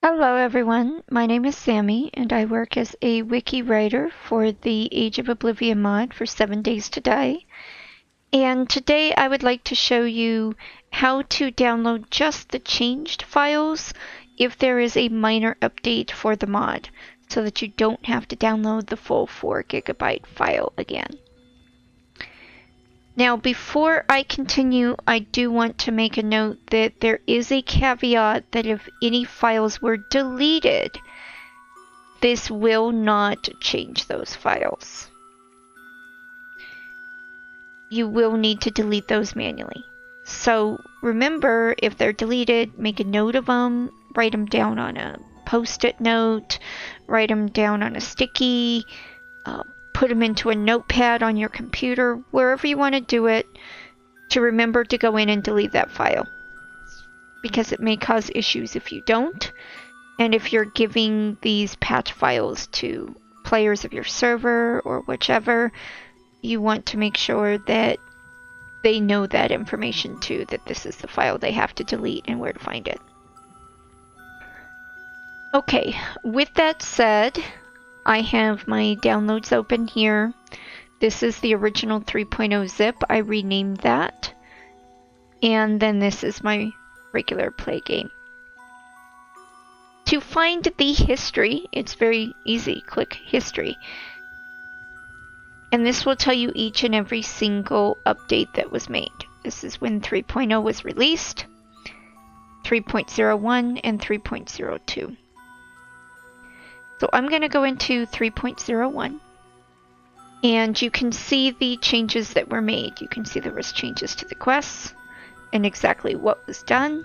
Hello everyone, my name is Sammy and I work as a wiki writer for the Age of Oblivion mod for 7 Days to Die. And today I would like to show you how to download just the changed files if there is a minor update for the mod so that you don't have to download the full 4 gigabyte file again. Now, before I continue, I do want to make a note that there is a caveat that if any files were deleted, this will not change those files. You will need to delete those manually. So remember, if they're deleted, make a note of them, write them down on a post-it note, write them down on a sticky, uh, put them into a notepad on your computer, wherever you want to do it, to remember to go in and delete that file. Because it may cause issues if you don't. And if you're giving these patch files to players of your server or whichever, you want to make sure that they know that information too, that this is the file they have to delete and where to find it. Okay, with that said, I have my downloads open here. This is the original 3.0 zip. I renamed that. And then this is my regular play game. To find the history, it's very easy. Click history. And this will tell you each and every single update that was made. This is when 3.0 was released, 3.01, and 3.02. So I'm going to go into 3.01 and you can see the changes that were made. You can see there was changes to the quests and exactly what was done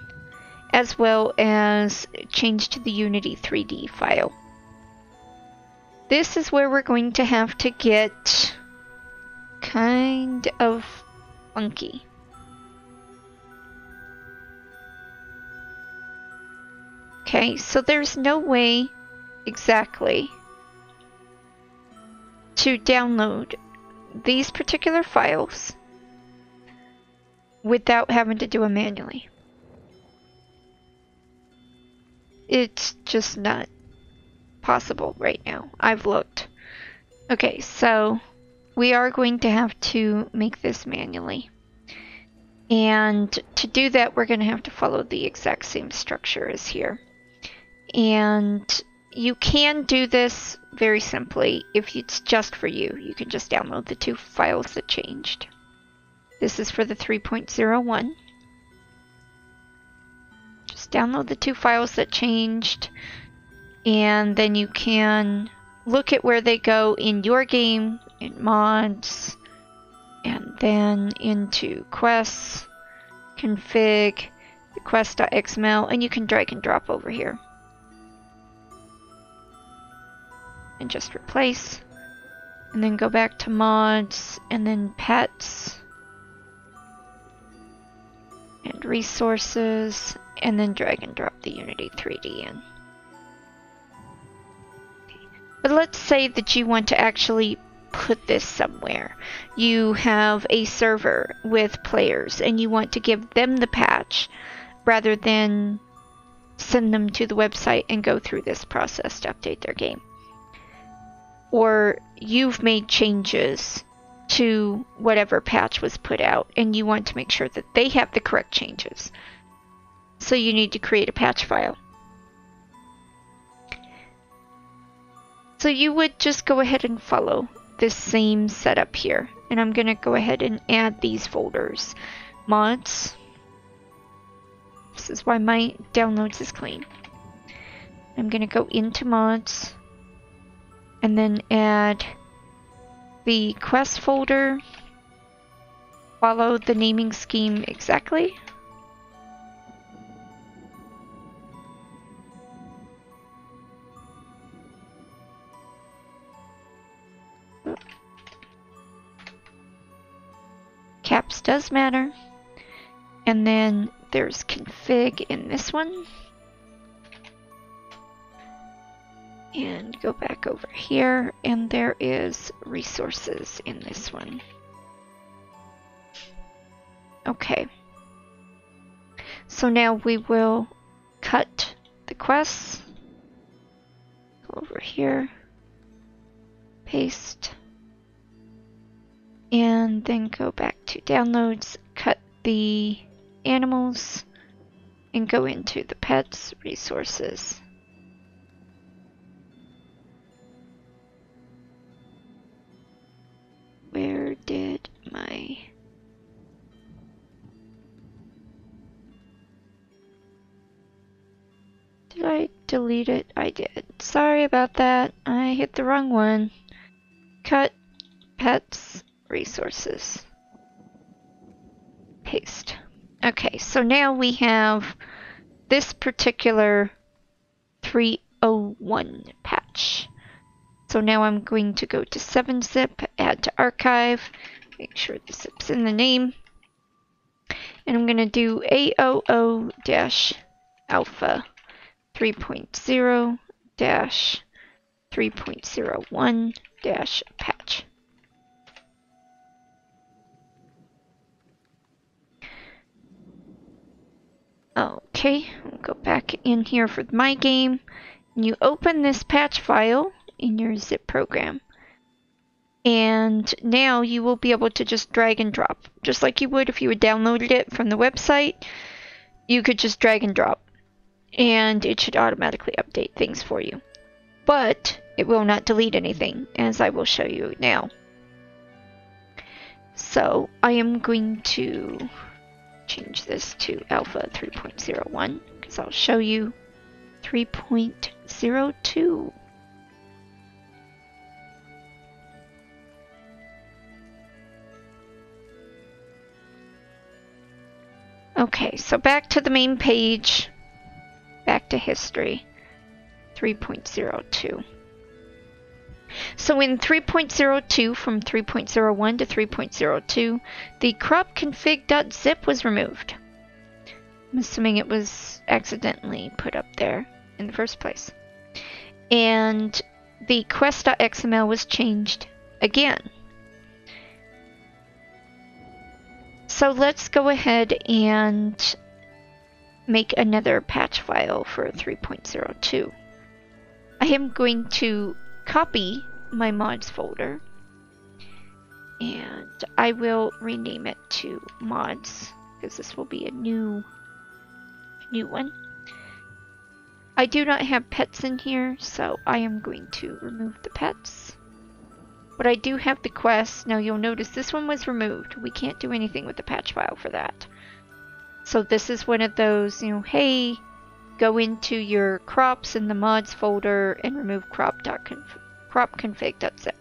as well as change to the Unity 3D file. This is where we're going to have to get kind of funky. Okay, so there's no way exactly to download these particular files without having to do it manually. It's just not possible right now. I've looked. Okay, so we are going to have to make this manually. And to do that, we're going to have to follow the exact same structure as here. And you can do this very simply if it's just for you. You can just download the two files that changed. This is for the 3.01. Just download the two files that changed and then you can look at where they go in your game, in mods, and then into quests, config, the quest.xml, and you can drag and drop over here. And just replace. And then go back to mods and then pets and resources and then drag and drop the Unity 3D in. But let's say that you want to actually put this somewhere. You have a server with players and you want to give them the patch rather than send them to the website and go through this process to update their game or you've made changes to whatever patch was put out and you want to make sure that they have the correct changes. So you need to create a patch file. So you would just go ahead and follow this same setup here. And I'm going to go ahead and add these folders. Mods. This is why my downloads is clean. I'm going to go into mods and then add the quest folder, follow the naming scheme exactly. Caps does matter. And then there's config in this one. And go back over here and there is resources in this one. Okay. So now we will cut the quests Go over here. Paste. And then go back to downloads, cut the animals, and go into the pets resources. Where did my Did I delete it? I did. Sorry about that. I hit the wrong one. Cut pets resources. Paste. Okay, so now we have this particular 301 patch. So now I'm going to go to 7-zip, add to archive, make sure the zip's in the name. And I'm going to do AOO-alpha 3.0 3.01 patch. Okay, we'll go back in here for my game. You open this patch file in your zip program. And now you will be able to just drag and drop. Just like you would if you had downloaded it from the website, you could just drag and drop. And it should automatically update things for you. But it will not delete anything, as I will show you now. So I am going to change this to alpha 3.01 because I'll show you 3.02. Okay, so back to the main page. Back to history. 3.02. So in 3.02 from 3.01 to 3.02, the crop config.zip was removed. I'm assuming it was accidentally put up there in the first place. And the quest.xml was changed again. So let's go ahead and make another patch file for 3.02. I am going to copy my mods folder and I will rename it to mods because this will be a new new one. I do not have pets in here so I am going to remove the pets. But I do have the quest. Now you'll notice this one was removed. We can't do anything with the patch file for that. So this is one of those, you know, hey, go into your crops in the mods folder and remove crop.conf cropconfig.zip.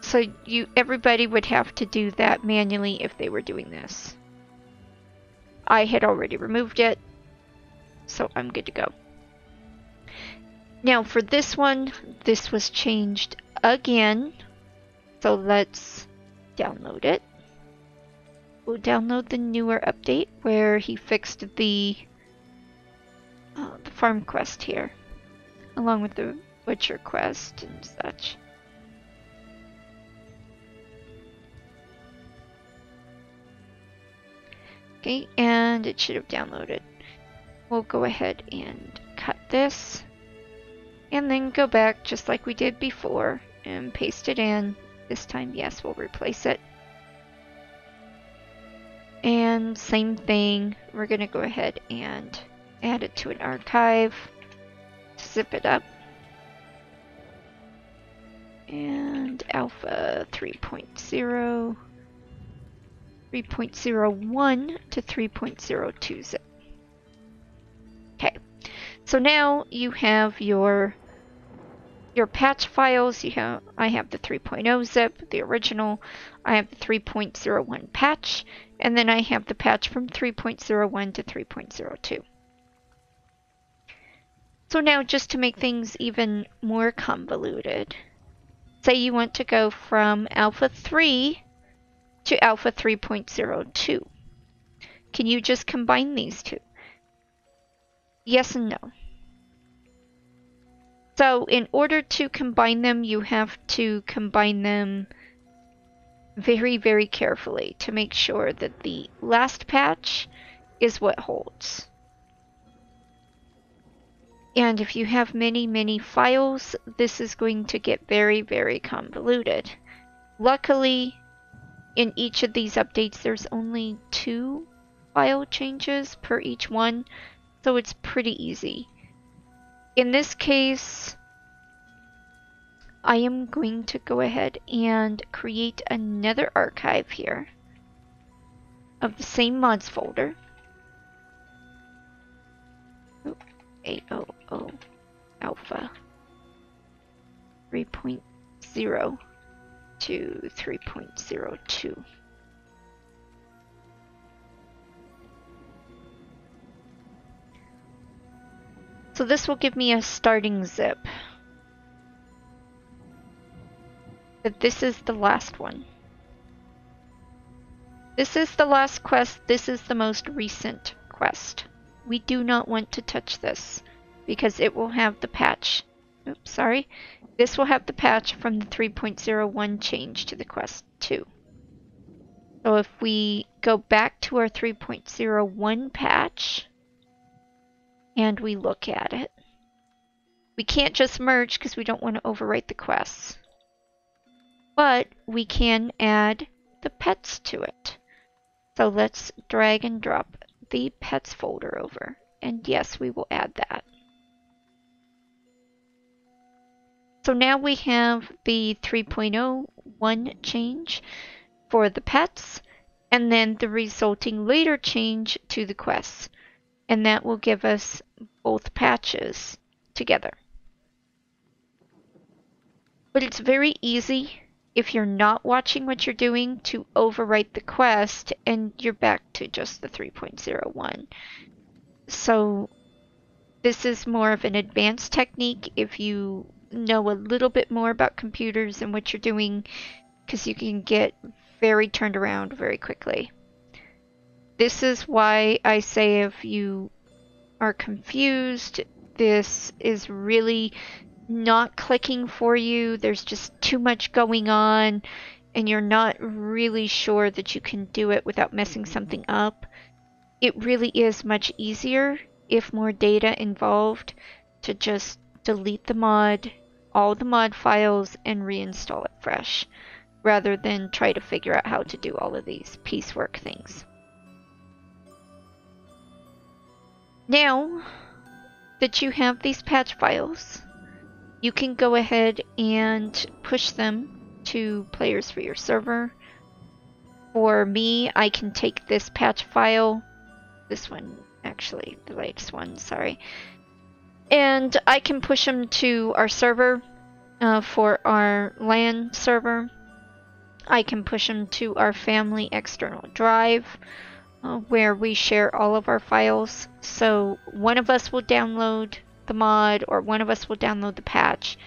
So you everybody would have to do that manually if they were doing this. I had already removed it, so I'm good to go. Now for this one, this was changed again. So let's download it. We'll download the newer update where he fixed the uh, the farm quest here, along with the Witcher quest and such. Okay, and it should have downloaded. We'll go ahead and cut this. And then go back just like we did before and paste it in. This time, yes, we'll replace it. And same thing, we're going to go ahead and add it to an archive, zip it up. And alpha 3.0, 3.01 to 3.02 zip. Okay, so now you have your your patch files. You have I have the 3.0 zip, the original. I have the 3.01 patch, and then I have the patch from 3.01 to 3.02. So now just to make things even more convoluted, say you want to go from alpha 3 to alpha 3.02. Can you just combine these two? Yes and no. So in order to combine them, you have to combine them very, very carefully to make sure that the last patch is what holds. And if you have many, many files, this is going to get very, very convoluted. Luckily, in each of these updates, there's only two file changes per each one, so it's pretty easy. In this case, I am going to go ahead and create another archive here of the same mods folder. AOO alpha 3.0 to 3.02. So this will give me a starting zip. But this is the last one. This is the last quest. This is the most recent quest. We do not want to touch this because it will have the patch. Oops, sorry. This will have the patch from the 3.01 change to the quest 2. So if we go back to our 3.01 patch, and we look at it. We can't just merge because we don't want to overwrite the quests. But we can add the pets to it. So let's drag and drop the pets folder over. And yes, we will add that. So now we have the 3.01 change for the pets and then the resulting later change to the quests and that will give us both patches together. But it's very easy if you're not watching what you're doing to overwrite the quest and you're back to just the 3.01. So this is more of an advanced technique if you know a little bit more about computers and what you're doing because you can get very turned around very quickly. This is why I say if you are confused, this is really not clicking for you, there's just too much going on, and you're not really sure that you can do it without messing something up, it really is much easier if more data involved to just delete the mod, all the mod files, and reinstall it fresh, rather than try to figure out how to do all of these piecework things. Now that you have these patch files, you can go ahead and push them to players for your server. For me, I can take this patch file, this one actually, the latest one, sorry, and I can push them to our server uh, for our LAN server. I can push them to our family external drive uh, where we share all of our files. So one of us will download the mod or one of us will download the patch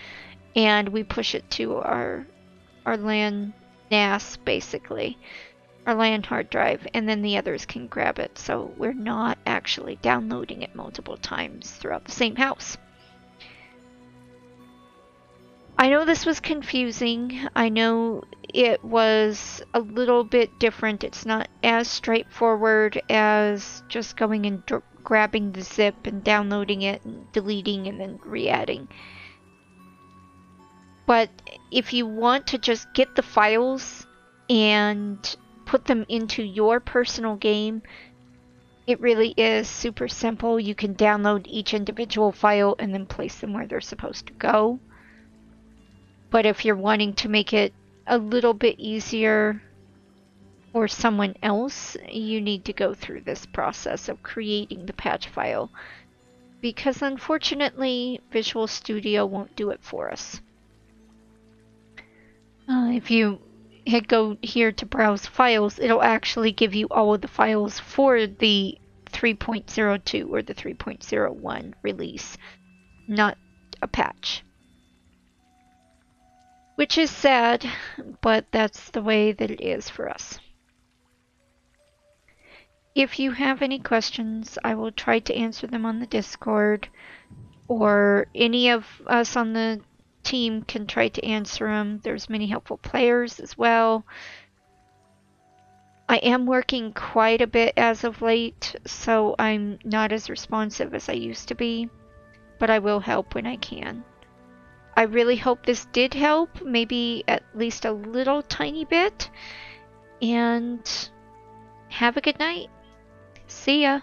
and we push it to our our LAN NAS basically our LAN hard drive and then the others can grab it so we're not actually downloading it multiple times throughout the same house. I know this was confusing. I know it was a little bit different. It's not as straightforward as just going and grabbing the zip and downloading it and deleting and then re-adding. But if you want to just get the files and put them into your personal game, it really is super simple. You can download each individual file and then place them where they're supposed to go. But if you're wanting to make it a little bit easier for someone else, you need to go through this process of creating the patch file. Because unfortunately, Visual Studio won't do it for us. Uh, if you hit go here to browse files, it'll actually give you all of the files for the 3.02 or the 3.01 release, not a patch. Which is sad, but that's the way that it is for us. If you have any questions, I will try to answer them on the Discord, or any of us on the team can try to answer them. There's many helpful players as well. I am working quite a bit as of late, so I'm not as responsive as I used to be. but I will help when I can. I really hope this did help, maybe at least a little tiny bit. And have a good night. See ya.